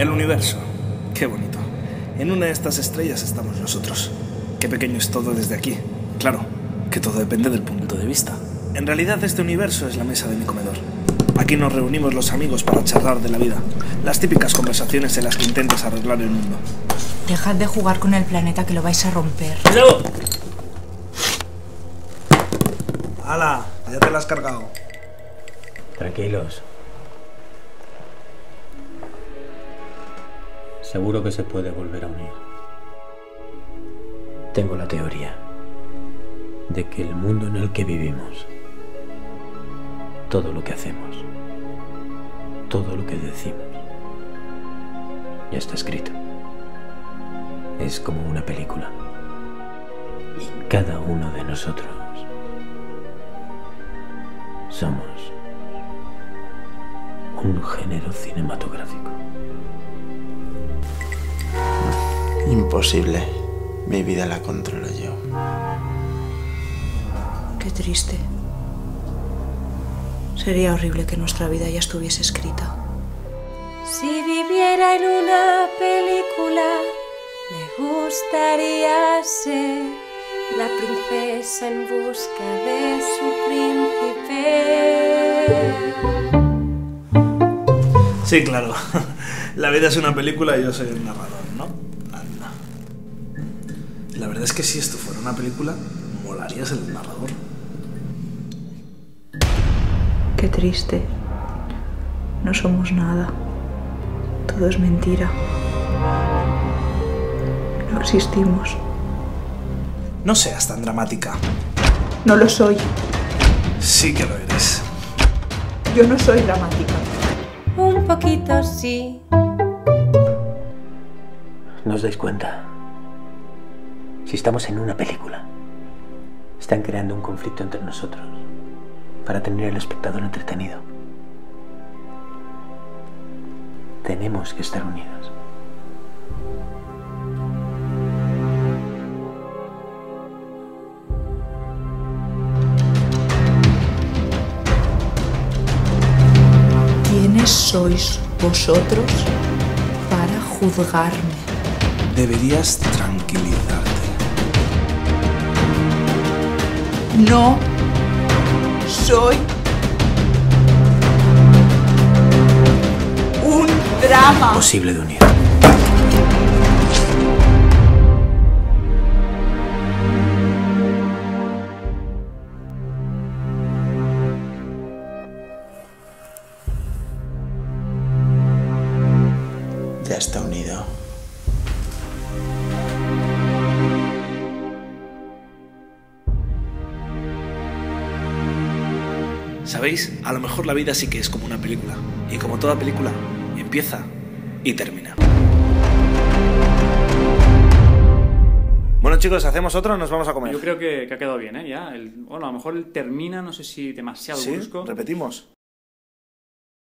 El universo. Qué bonito. En una de estas estrellas estamos nosotros. Qué pequeño es todo desde aquí. Claro, que todo depende del punto de vista. En realidad este universo es la mesa de mi comedor. Aquí nos reunimos los amigos para charlar de la vida. Las típicas conversaciones en las que intentas arreglar el mundo. Dejad de jugar con el planeta que lo vais a romper. ¡Cuidado! ¡Hala! Ya te la has cargado. Tranquilos. Seguro que se puede volver a unir. Tengo la teoría de que el mundo en el que vivimos, todo lo que hacemos, todo lo que decimos, ya está escrito. Es como una película. Y cada uno de nosotros somos un género cinematográfico. Imposible. Mi vida la controlo yo. Qué triste. Sería horrible que nuestra vida ya estuviese escrita. Si viviera en una película, me gustaría ser la princesa en busca de su príncipe. Sí, claro. La vida es una película y yo soy el narrador, ¿no? La verdad es que si esto fuera una película, molaría ser el narrador. Qué triste. No somos nada. Todo es mentira. No existimos. No seas tan dramática. No lo soy. Sí que lo eres. Yo no soy dramática. Un poquito sí. ¿No os dais cuenta? Si estamos en una película, están creando un conflicto entre nosotros para tener al espectador entretenido. Tenemos que estar unidos. ¿Quiénes sois vosotros para juzgarme? Deberías tranquilizarte. No soy un drama. Posible de unir. Ya está unido. ¿Sabéis? A lo mejor la vida sí que es como una película. Y como toda película, empieza y termina. Bueno chicos, ¿hacemos otro o nos vamos a comer? Yo creo que, que ha quedado bien, ¿eh? Ya, el- bueno, a lo mejor él termina, no sé si demasiado ¿Sí? brusco. ¿Repetimos?